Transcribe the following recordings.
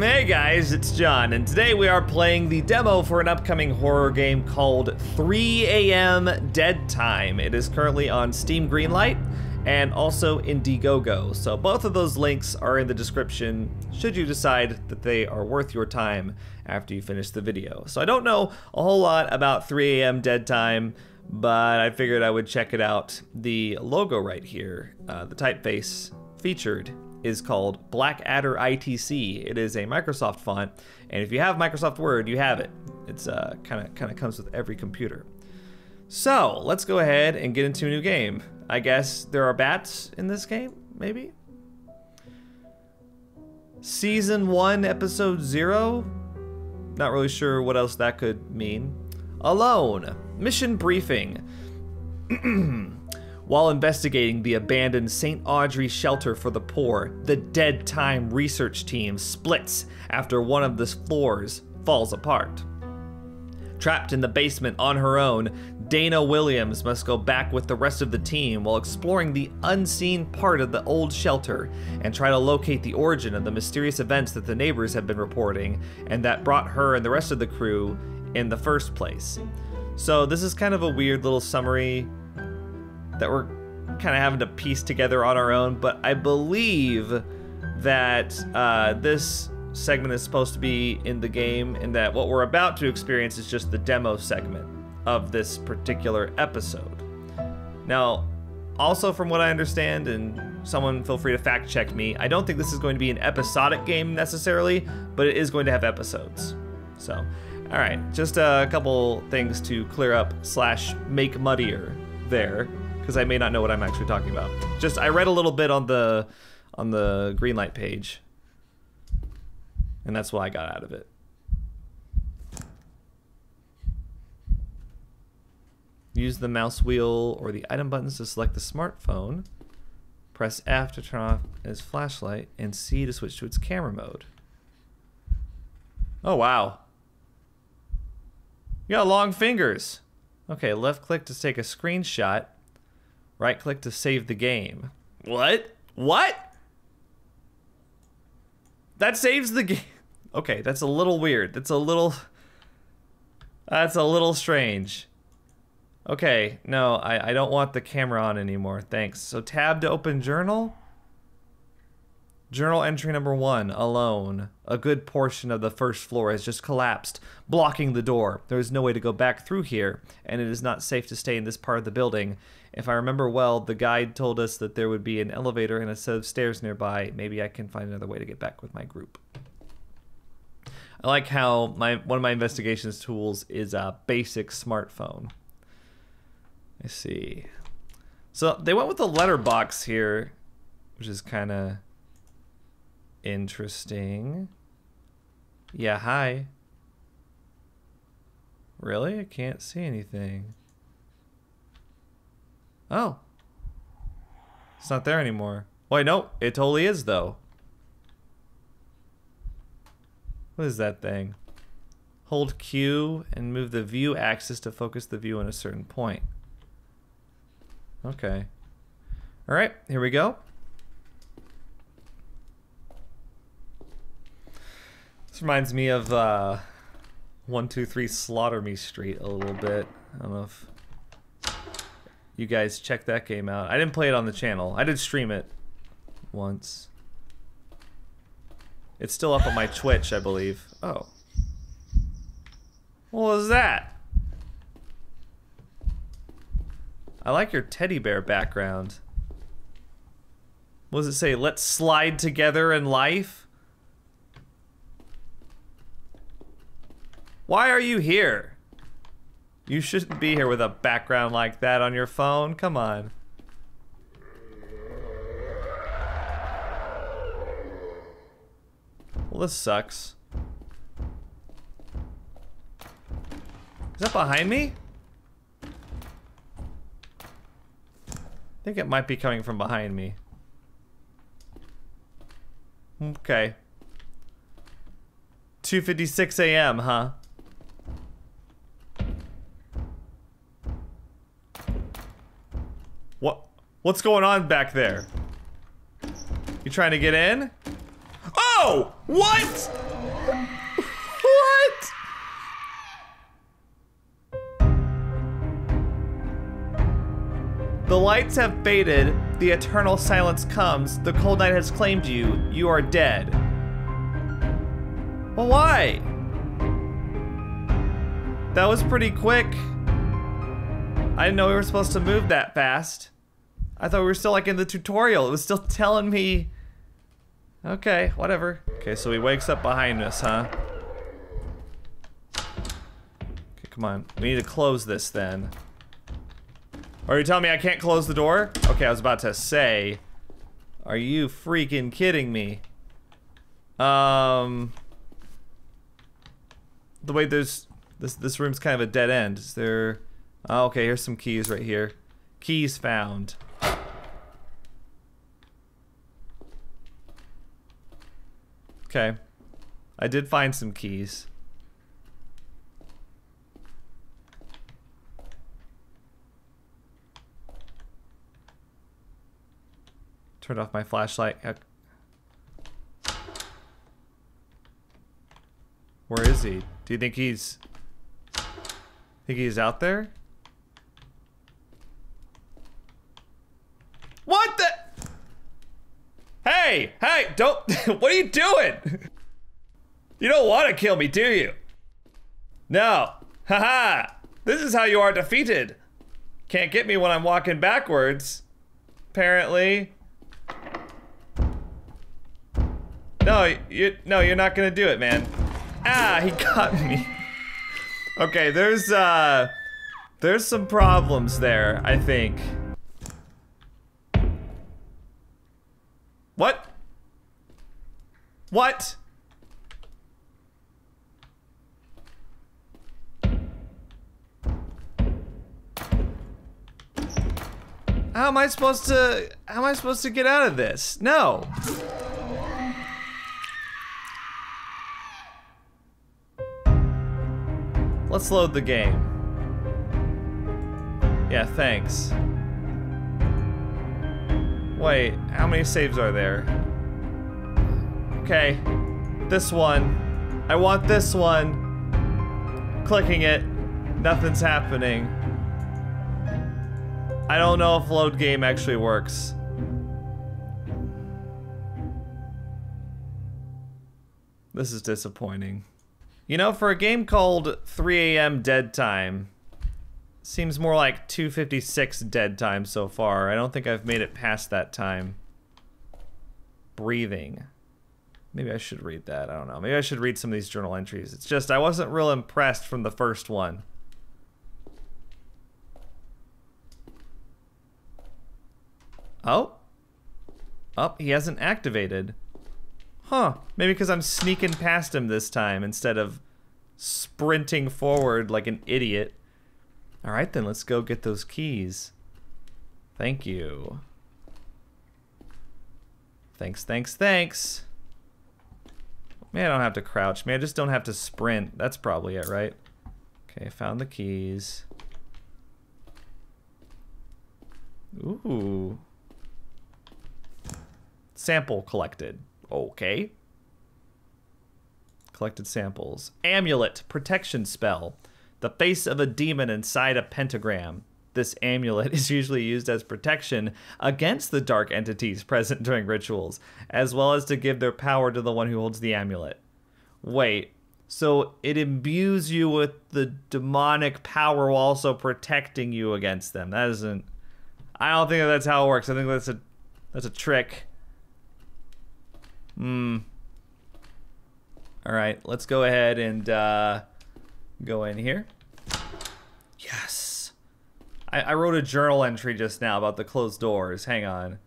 Hey guys, it's John, and today we are playing the demo for an upcoming horror game called 3 AM Dead Time. It is currently on Steam Greenlight and also Indiegogo, so both of those links are in the description should you decide that they are worth your time after you finish the video. So I don't know a whole lot about 3 AM Dead Time, but I figured I would check it out. The logo right here, uh, the typeface featured is called Blackadder ITC. It is a Microsoft font, and if you have Microsoft Word, you have it. It's kind of kind of comes with every computer. So let's go ahead and get into a new game. I guess there are bats in this game, maybe. Season one, episode zero. Not really sure what else that could mean. Alone. Mission briefing. While investigating the abandoned St. Audrey shelter for the poor, the Dead Time research team splits after one of the floors falls apart. Trapped in the basement on her own, Dana Williams must go back with the rest of the team while exploring the unseen part of the old shelter and try to locate the origin of the mysterious events that the neighbors have been reporting and that brought her and the rest of the crew in the first place. So, this is kind of a weird little summary that we're kind of having to piece together on our own, but I believe that uh, this segment is supposed to be in the game, and that what we're about to experience is just the demo segment of this particular episode. Now, also from what I understand, and someone feel free to fact check me, I don't think this is going to be an episodic game necessarily, but it is going to have episodes. So, all right, just a couple things to clear up slash make muddier there because I may not know what I'm actually talking about. Just I read a little bit on the on the Greenlight page, and that's what I got out of it. Use the mouse wheel or the item buttons to select the smartphone. Press F to turn off its flashlight and C to switch to its camera mode. Oh wow. You got long fingers. Okay, left click to take a screenshot. Right click to save the game. What? What? That saves the game. Okay, that's a little weird. That's a little. That's a little strange. Okay, no, I, I don't want the camera on anymore. Thanks. So, tab to open journal. Journal entry number one, alone. A good portion of the first floor has just collapsed, blocking the door. There is no way to go back through here, and it is not safe to stay in this part of the building. If I remember well, the guide told us that there would be an elevator and a set of stairs nearby. Maybe I can find another way to get back with my group. I like how my one of my investigations tools is a basic smartphone. I see. So they went with the letterbox here, which is kind of Interesting. Yeah, hi. Really? I can't see anything. Oh. It's not there anymore. Wait, no. It totally is, though. What is that thing? Hold Q and move the view axis to focus the view on a certain point. Okay. Alright, here we go. This reminds me of uh, 123 Slaughter Me Street a little bit. I don't know if you guys check that game out. I didn't play it on the channel. I did stream it once. It's still up on my Twitch, I believe. Oh. What was that? I like your teddy bear background. What does it say? Let's slide together in life? Why are you here? You shouldn't be here with a background like that on your phone. Come on. Well, this sucks. Is that behind me? I think it might be coming from behind me. Okay. 2.56 a.m., huh? What's going on back there? You trying to get in? Oh! What? What? The lights have faded, the eternal silence comes, the cold night has claimed you, you are dead. Well, why? That was pretty quick. I didn't know we were supposed to move that fast. I thought we were still like in the tutorial. It was still telling me. Okay, whatever. Okay, so he wakes up behind us, huh? Okay, come on. We need to close this then. Are you telling me I can't close the door? Okay, I was about to say. Are you freaking kidding me? Um. The way there's this this room's kind of a dead end. Is there? Oh, okay, here's some keys right here. Keys found. Okay. I did find some keys. Turned off my flashlight. Where is he? Do you think he's... Think he's out there? What the? Hey, hey, don't, what are you doing? You don't want to kill me, do you? No. Haha. This is how you are defeated. Can't get me when I'm walking backwards. Apparently. No, you no, you're not gonna do it, man. Ah, he got me. Okay, there's uh there's some problems there, I think. What? What? How am I supposed to how am I supposed to get out of this? No. Let's load the game. Yeah, thanks. Wait, how many saves are there? Okay. This one. I want this one. Clicking it. Nothing's happening. I don't know if load game actually works. This is disappointing. You know, for a game called 3 a.m. Dead Time, Seems more like 256 dead time so far. I don't think I've made it past that time. Breathing. Maybe I should read that. I don't know. Maybe I should read some of these journal entries. It's just I wasn't real impressed from the first one. Oh. Oh, he hasn't activated. Huh. Maybe because I'm sneaking past him this time instead of sprinting forward like an idiot. All right, then let's go get those keys. Thank you. Thanks, thanks, thanks. Maybe I don't have to crouch. Maybe I just don't have to sprint. That's probably it, right? Okay, found the keys. Ooh. Sample collected. Okay. Collected samples. Amulet, protection spell the face of a demon inside a pentagram. This amulet is usually used as protection against the dark entities present during rituals, as well as to give their power to the one who holds the amulet. Wait, so it imbues you with the demonic power while also protecting you against them. That isn't. I don't think that that's how it works. I think that's a that's a trick. Hmm. All right, let's go ahead and uh, Go in here. Yes. I, I wrote a journal entry just now about the closed doors. Hang on.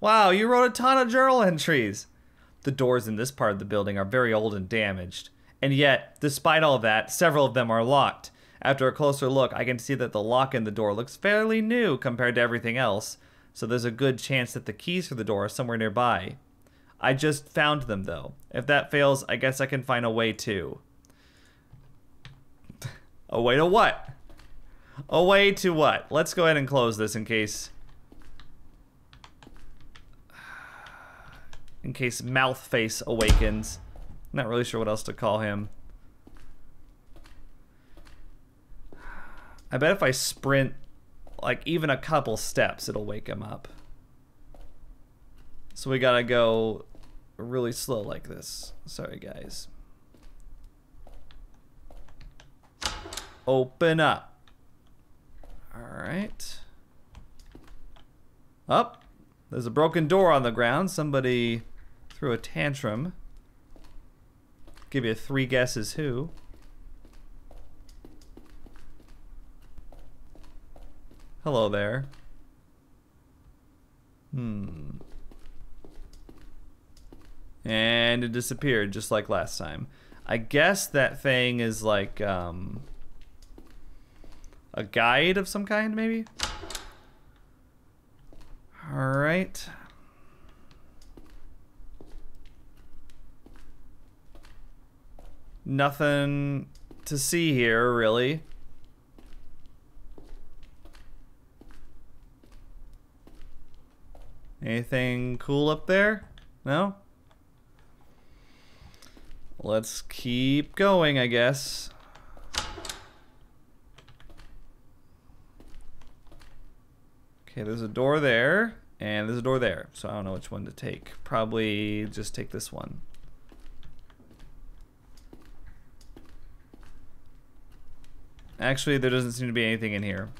Wow, you wrote a ton of journal entries. The doors in this part of the building are very old and damaged. And yet, despite all that, several of them are locked. After a closer look, I can see that the lock in the door looks fairly new compared to everything else, so there's a good chance that the keys for the door are somewhere nearby. I just found them though. If that fails, I guess I can find a way too. A way to what? A way to what? Let's go ahead and close this in case. in case Mouth Face awakens. Not really sure what else to call him. I bet if I sprint like even a couple steps, it'll wake him up. So we gotta go really slow like this. Sorry, guys. Open up. Alright. Up. There's a broken door on the ground. Somebody threw a tantrum. Give you three guesses who. Hello there. Hmm. And it disappeared just like last time. I guess that thing is like um, a guide of some kind, maybe? Alright. Nothing to see here, really. Anything cool up there? No? Let's keep going, I guess. Okay, there's a door there, and there's a door there. So I don't know which one to take. Probably just take this one. Actually, there doesn't seem to be anything in here.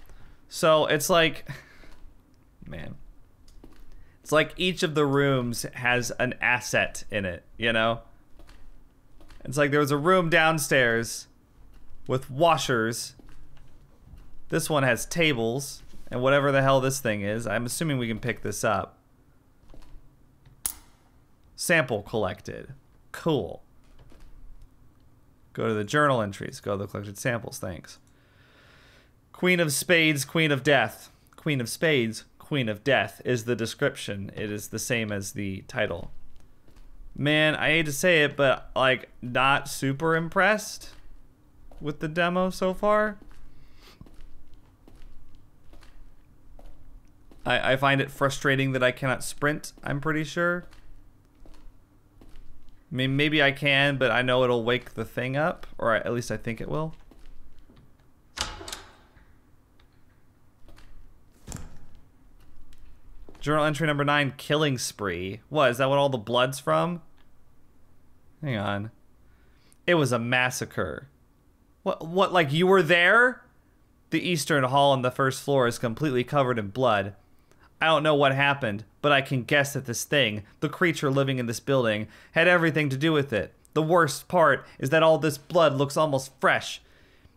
So it's like, man. It's like each of the rooms has an asset in it, you know? It's like there was a room downstairs with washers. This one has tables and whatever the hell this thing is. I'm assuming we can pick this up. Sample collected. Cool. Go to the journal entries. Go to the collected samples. Thanks. Queen of Spades, Queen of Death. Queen of Spades, Queen of Death is the description. It is the same as the title. Man, I hate to say it, but like not super impressed with the demo so far. I, I find it frustrating that I cannot sprint, I'm pretty sure. I mean, maybe I can, but I know it'll wake the thing up, or at least I think it will. Journal entry number nine, killing spree. What, is that what all the blood's from? Hang on. It was a massacre. What, what, like you were there? The eastern hall on the first floor is completely covered in blood. I don't know what happened, but I can guess that this thing, the creature living in this building, had everything to do with it. The worst part is that all this blood looks almost fresh.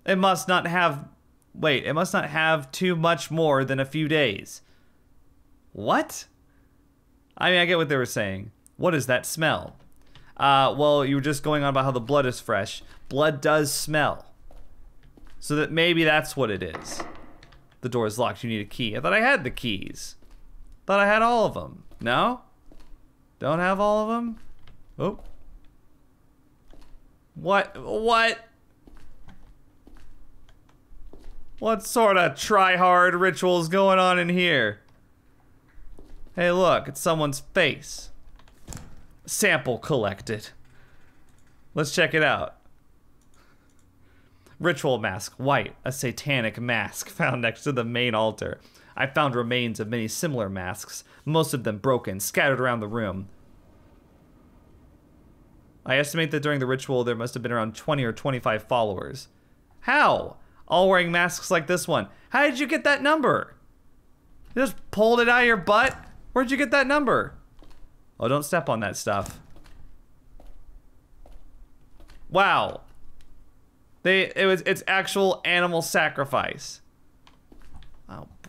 It must not have. Wait, it must not have too much more than a few days. What? I mean, I get what they were saying. What is that smell? Uh, well, you were just going on about how the blood is fresh. Blood does smell. So that maybe that's what it is. The door is locked. You need a key. I thought I had the keys. Thought I had all of them. No? Don't have all of them? Oh. What? What? What sort of try-hard rituals going on in here? Hey, look, it's someone's face. Sample collected. Let's check it out. Ritual mask, white, a satanic mask found next to the main altar. I found remains of many similar masks, most of them broken, scattered around the room. I estimate that during the ritual there must have been around 20 or 25 followers. How? All wearing masks like this one. How did you get that number? You just pulled it out of your butt? Where'd you get that number? Oh, don't step on that stuff. Wow. They it was it's actual animal sacrifice.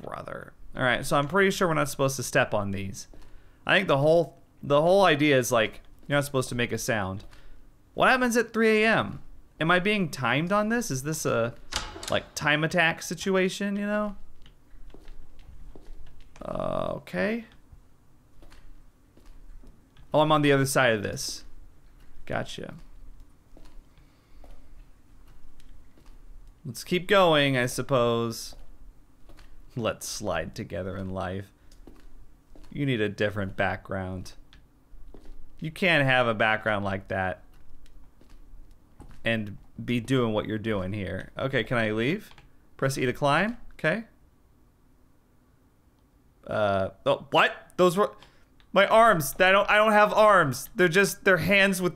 Brother. All right, so I'm pretty sure we're not supposed to step on these. I think the whole the whole idea is like you're not supposed to make a sound. What happens at 3 a.m.? Am I being timed on this? Is this a like time attack situation, you know? Uh, okay. Oh, I'm on the other side of this. Gotcha. Let's keep going, I suppose. Let's slide together in life. You need a different background. You can't have a background like that and be doing what you're doing here. Okay, can I leave? Press E to climb. Okay. Uh, oh, what? Those were my arms. I don't. I don't have arms. They're just they're hands with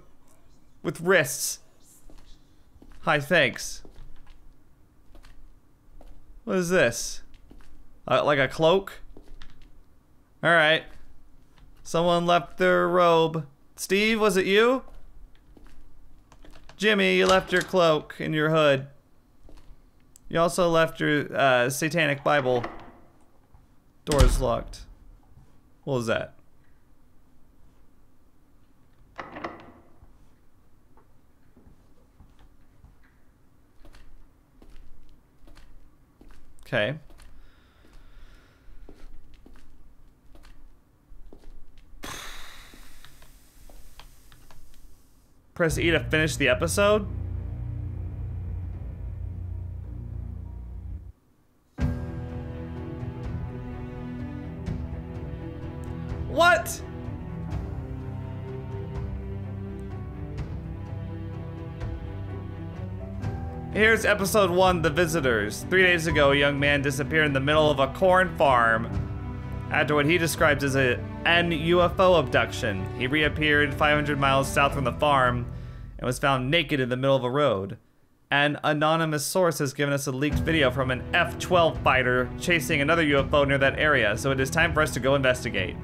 with wrists. Hi, thanks. What is this? Uh, like a cloak? All right. Someone left their robe. Steve, was it you? Jimmy, you left your cloak in your hood. You also left your uh, satanic Bible. Door's locked. What was that? Okay. Press E to finish the episode? What? Here's episode one, The Visitors. Three days ago, a young man disappeared in the middle of a corn farm after what he describes as a, an UFO abduction. He reappeared 500 miles south from the farm and was found naked in the middle of a road. An anonymous source has given us a leaked video from an F-12 fighter chasing another UFO near that area, so it is time for us to go investigate.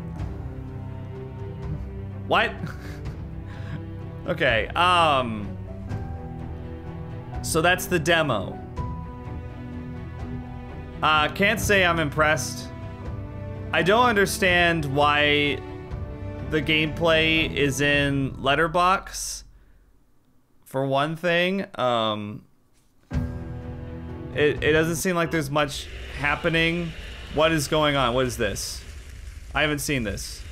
What? okay, um... So that's the demo. Uh, can't say I'm impressed. I don't understand why the gameplay is in letterbox. For one thing, um, it, it doesn't seem like there's much happening. What is going on? What is this? I haven't seen this.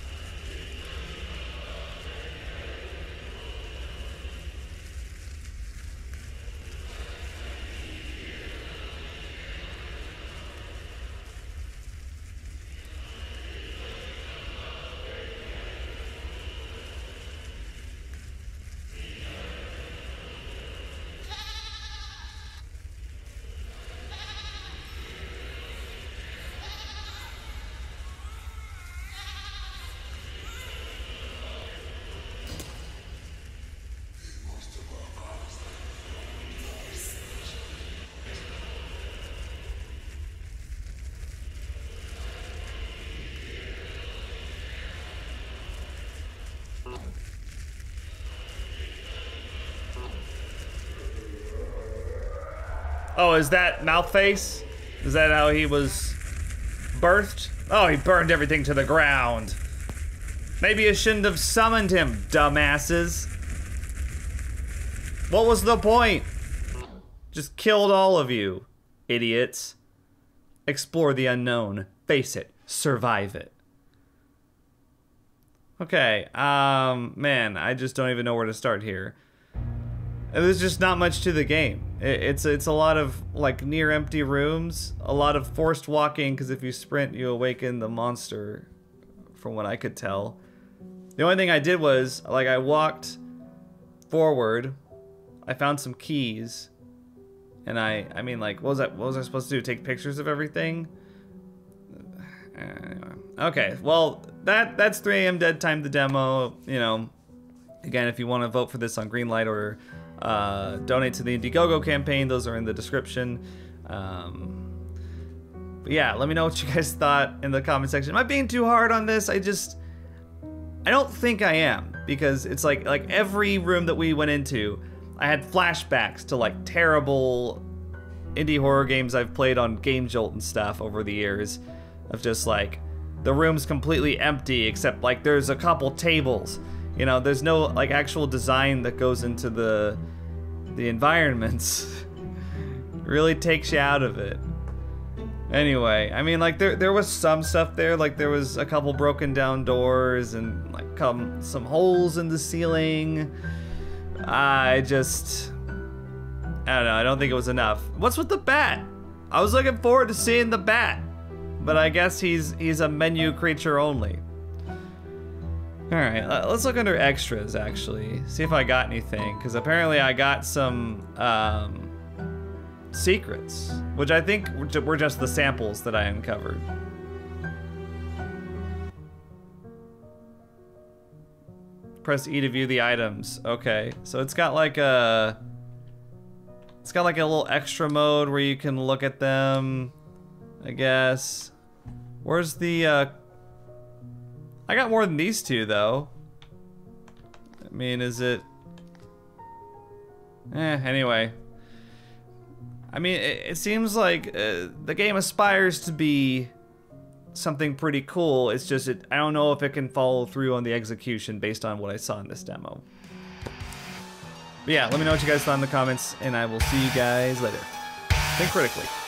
Oh, is that mouth face? Is that how he was birthed? Oh, he burned everything to the ground. Maybe I shouldn't have summoned him, dumbasses. What was the point? Just killed all of you, idiots. Explore the unknown. Face it. Survive it. Okay, um, man, I just don't even know where to start here. There's just not much to the game. It's it's a lot of like near empty rooms, a lot of forced walking because if you sprint, you awaken the monster. From what I could tell, the only thing I did was like I walked forward, I found some keys, and I I mean like what was that? What was I supposed to do? Take pictures of everything? Anyway. Okay, well that that's 3 a.m. dead time the demo. You know, again if you want to vote for this on Greenlight or uh, donate to the Indiegogo campaign. Those are in the description. Um, but yeah, let me know what you guys thought in the comment section. Am I being too hard on this? I just, I don't think I am because it's like like every room that we went into, I had flashbacks to like terrible indie horror games I've played on Game Jolt and stuff over the years, of just like the room's completely empty except like there's a couple tables you know, there's no like actual design that goes into the the environments. really takes you out of it. Anyway, I mean like there there was some stuff there, like there was a couple broken down doors and like come some holes in the ceiling. I just I don't know, I don't think it was enough. What's with the bat? I was looking forward to seeing the bat. But I guess he's he's a menu creature only. Alright, let's look under extras, actually. See if I got anything, because apparently I got some, um, secrets, which I think were just the samples that I uncovered. Press E to view the items. Okay, so it's got like a... It's got like a little extra mode where you can look at them, I guess. Where's the, uh... I got more than these two, though. I mean, is it... Eh, anyway. I mean, it, it seems like uh, the game aspires to be something pretty cool. It's just, it, I don't know if it can follow through on the execution based on what I saw in this demo. But yeah, let me know what you guys thought in the comments, and I will see you guys later. Think critically.